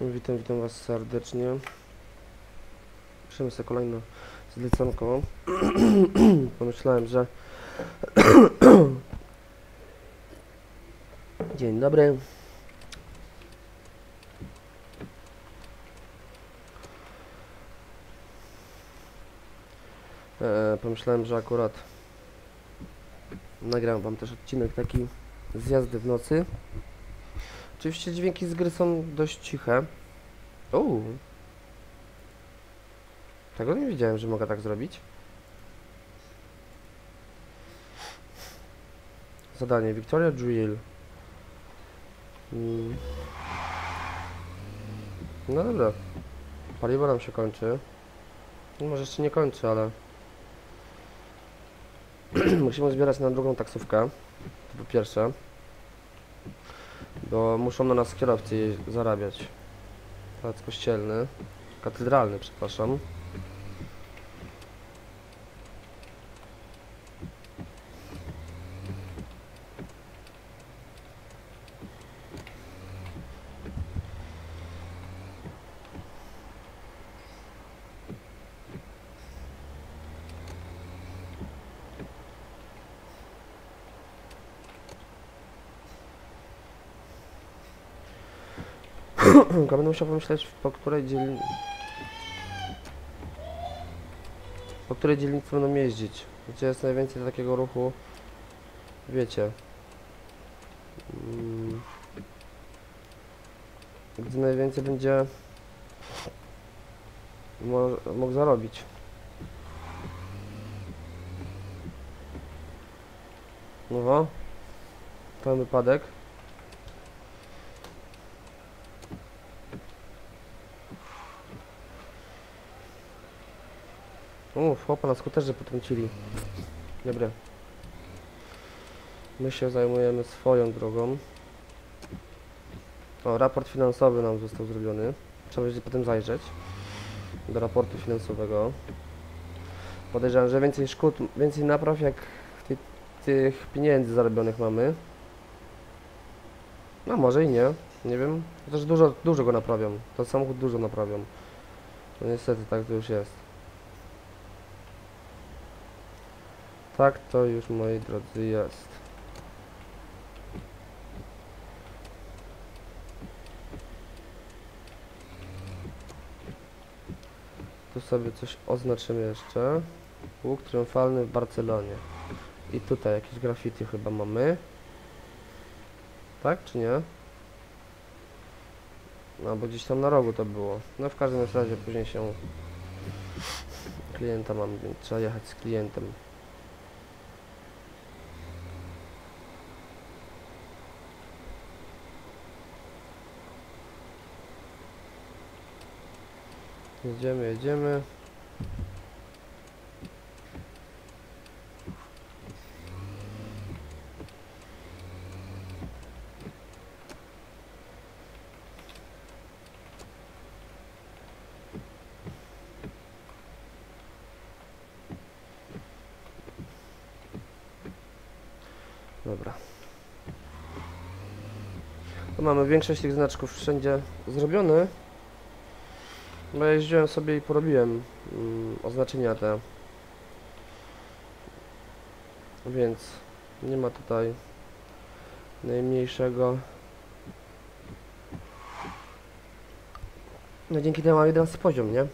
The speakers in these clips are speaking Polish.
Witam, witam Was serdecznie. Piszemy sobie kolejną zleconką. Pomyślałem, że... Dzień dobry. E, pomyślałem, że akurat nagram Wam też odcinek taki z jazdy w nocy. Oczywiście dźwięki z gry są dość ciche. Uuu. Tego nie wiedziałem, że mogę tak zrobić. Zadanie Victoria Drill. Mm. No dobra. Paliwo nam się kończy. No może jeszcze nie kończy, ale... Musimy zbierać na drugą taksówkę. To po pierwsze. Bo muszą na nas kierowcy zarabiać. Plac kościelny. Katedralny, przepraszam. Tylko będę musiał pomyśleć, po której dzielnicy... Po której dzielnicy będą jeździć. Gdzie jest najwięcej takiego ruchu. Wiecie. Mm. Gdzie najwięcej będzie... Mógł zarobić. No. Ten wypadek. Uff, chłopa na skuterze potrącili. Dobra. My się zajmujemy swoją drogą. O, raport finansowy nam został zrobiony. Trzeba będzie potem zajrzeć do raportu finansowego. Podejrzewam, że więcej szkód, więcej napraw jak ty, tych pieniędzy zarobionych mamy. No może i nie, nie wiem. Chociaż dużo, dużo go naprawią. Ten samochód dużo naprawią. No niestety tak to już jest. Tak to już moi drodzy jest. Tu sobie coś oznaczymy jeszcze. Łuk triumfalny w Barcelonie. I tutaj jakieś graffiti chyba mamy. Tak czy nie? No bo gdzieś tam na rogu to było. No w każdym razie później się klienta mam, więc trzeba jechać z klientem. Jedziemy, jedziemy. Dobra. To mamy większość tych znaczków wszędzie zrobione. Bo ja jeździłem sobie i porobiłem mm, oznaczenia te. Więc nie ma tutaj najmniejszego. No dzięki temu mam 11 poziom, nie?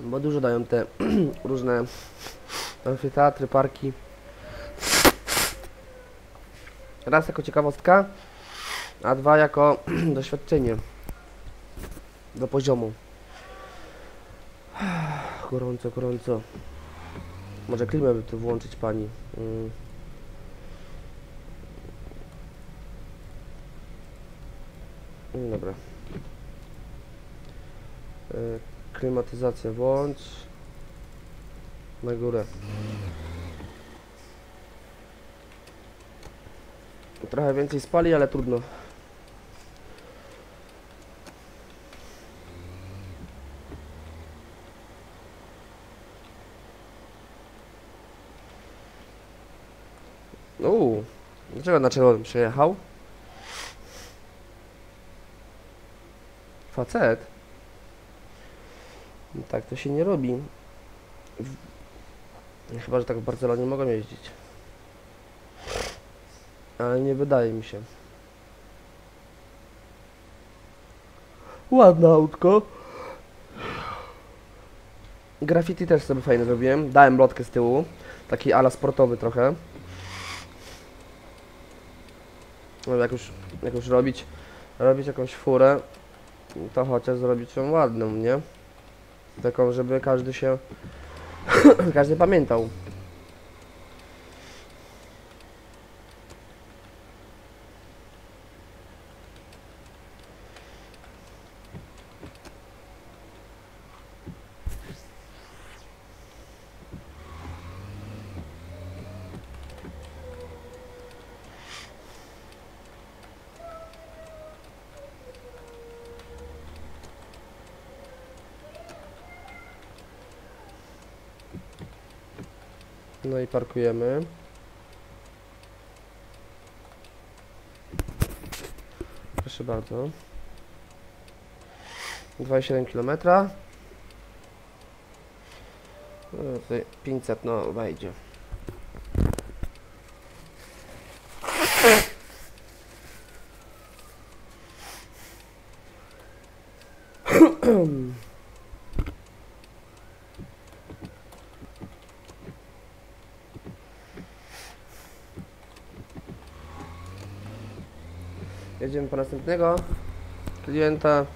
Bo dużo dają te różne amfiteatry, parki. Raz jako ciekawostka, a dwa jako doświadczenie do poziomu. Gorąco, gorąco. Może klimę by tu włączyć pani. Mm. Mm, Dobra. E, Klimatyzację włącz. Na górę. Trochę więcej spali, ale trudno. na czerwonym przejechał. Facet. No tak to się nie robi. Chyba, że tak w Barcelonie mogą jeździć. Ale nie wydaje mi się. Ładne autko. Graffiti też sobie fajne zrobiłem. Dałem lotkę z tyłu. Taki ala sportowy trochę. Jak już, jak już robić, robić jakąś furę, to chociaż zrobić ją ładną, nie? Taką, żeby każdy się, każdy pamiętał. No i parkujemy. Proszę bardzo. 27 km. No, tutaj 500 no wejdzie. Jedziemy po następnego klienta.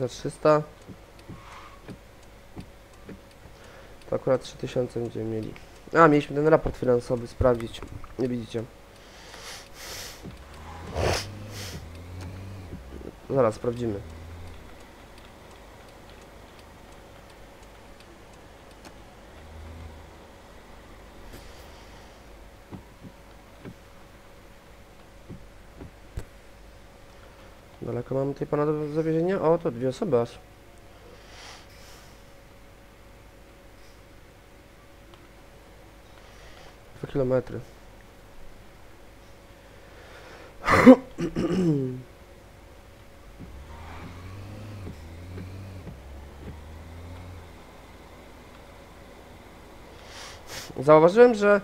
Za 300 To akurat 3000 będziemy mieli. A, mieliśmy ten raport finansowy sprawdzić. Nie widzicie. Zaraz sprawdzimy Daleko mamy tej pana do zawiezienia? O, to dwie osoby aż. Dwa kilometry. Zauważyłem, że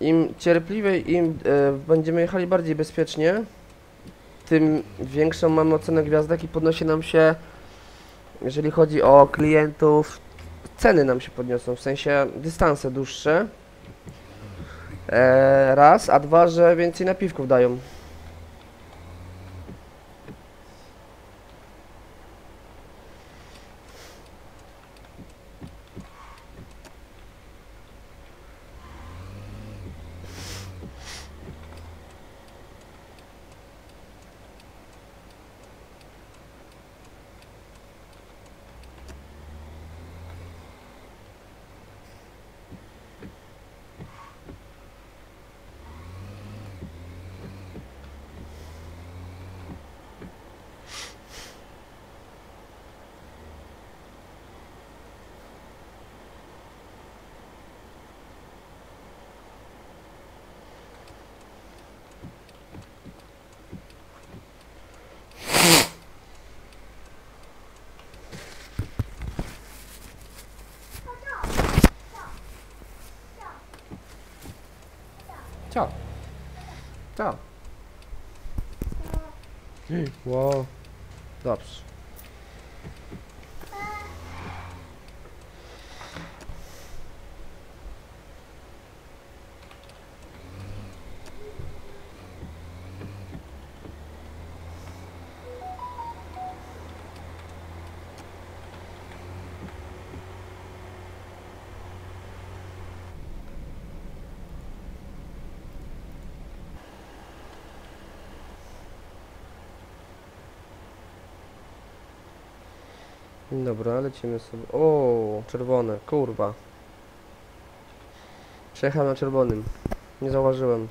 im cierpliwiej, im e, będziemy jechali bardziej bezpiecznie, tym większą mamy ocenę gwiazdek i podnosi nam się, jeżeli chodzi o klientów, ceny nam się podniosą, w sensie dystanse dłuższe. E, raz, a dwa, że więcej napiwków dają. Ciao. Ciao. Wow. Dobrze. Dobra, lecimy sobie. O, czerwone, kurwa. Przejechałem na czerwonym. Nie zauważyłem.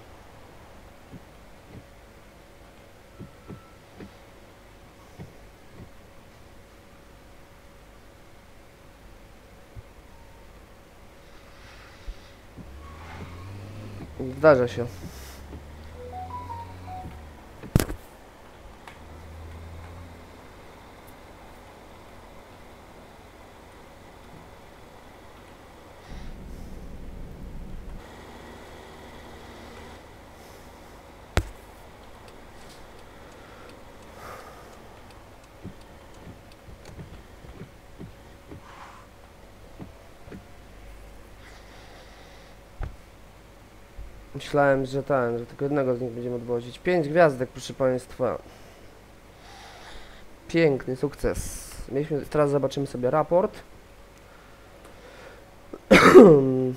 Zdarza się. Myślałem, że ten, że tylko jednego z nich będziemy odwozić. Pięć gwiazdek, proszę Państwa. Piękny sukces. Mieliśmy, teraz zobaczymy sobie raport.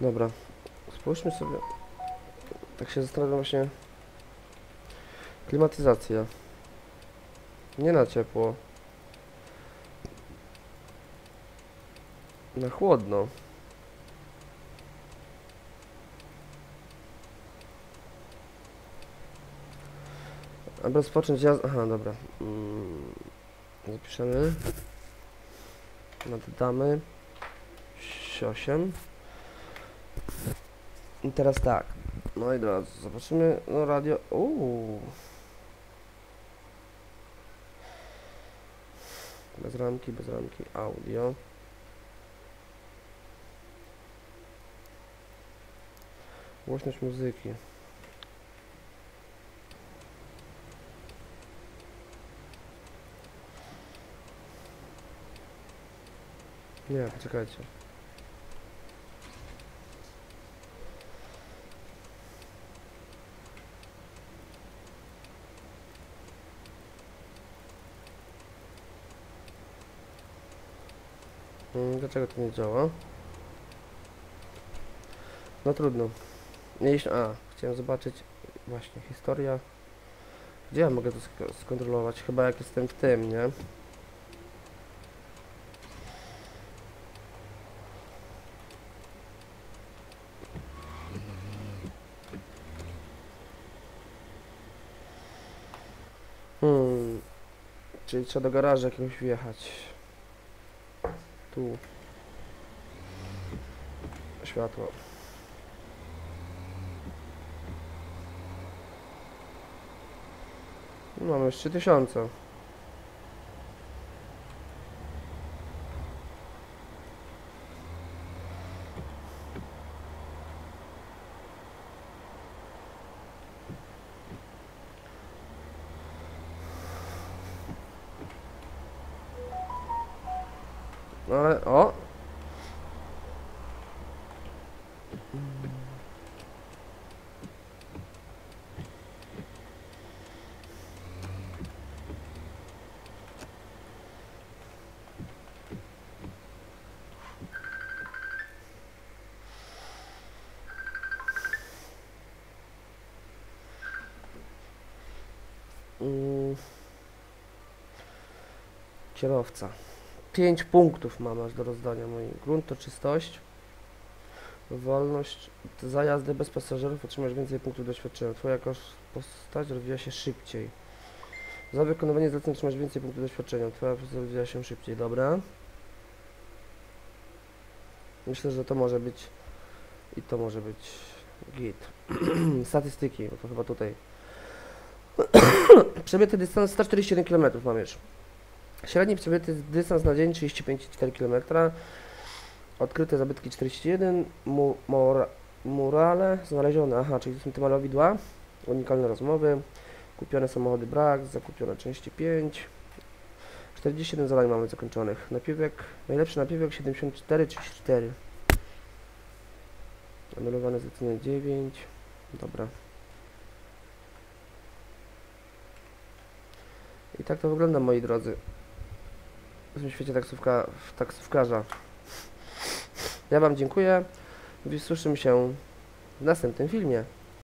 Dobra, spójrzmy sobie. Tak się zastanawiam właśnie. Klimatyzacja. Nie na ciepło. Na chłodno. Aby rozpocząć jazdę... Aha, dobra. Mm, zapiszemy. Naddamy. 8. I teraz tak. No i drodzy, zobaczymy. No radio... Uuu. Bez ramki, bez ramki. Audio. Głośność muzyki. Nie, poczekajcie. Mm, Dlaczego to nie działa? No trudno. Mieliśmy, a, chciałem zobaczyć właśnie historia. Gdzie ja mogę to sk skontrolować? Chyba jak jestem w tym, nie? Hmm. Czyli trzeba do garażu jakiegoś wjechać. Tu. Światło. Mamy już 3000. No ale, o! Kierowca. 5 punktów mam aż do rozdania moi. Grunt to czystość. Wolność. Za jazdę bez pasażerów otrzymasz więcej punktów doświadczenia. Twoja postać rozwija się szybciej. Za wykonywanie zleceń otrzymasz więcej punktów doświadczenia. Twoja postać rozwija się szybciej. Dobra. Myślę, że to może być i to może być git. Statystyki, to chyba tutaj. Przebyty dystans 141 km mam już. Średni przebyty dystans na dzień 35,4 km. Odkryte zabytki 41. Mu, mor, murale znalezione. Aha, czyli to są te malowidła. Unikalne rozmowy. Kupione samochody brak. Zakupione części 5. 47 zadań mamy zakończonych. Napiwek, najlepszy napiwek 74,34. Anulowane zlecenie 9. Dobra. I tak to wygląda, moi drodzy. W tym świecie taksówka, taksówkarza. Ja Wam dziękuję. Wysłyszymy się w następnym filmie.